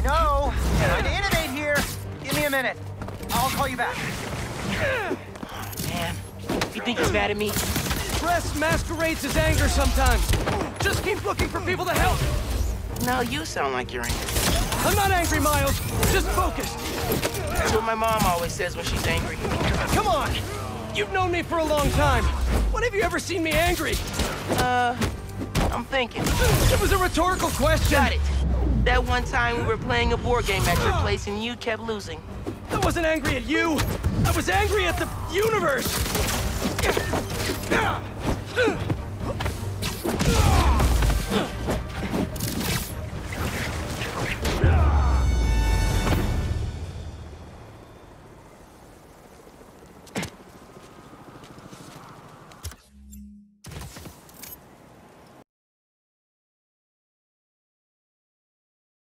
I know. Trying to innovate here. Give me a minute. I'll call you back. Man, you think he's mad at me? Stress masquerades as anger sometimes. Just keep looking for people to help. No, you sound like you're angry. I'm not angry, Miles. Just focused. That's what my mom always says when she's angry. Come on. You've known me for a long time. When have you ever seen me angry? Uh, I'm thinking. It was a rhetorical question. Got it. That one time we were playing a board game at your place and you kept losing. I wasn't angry at you. I was angry at the universe.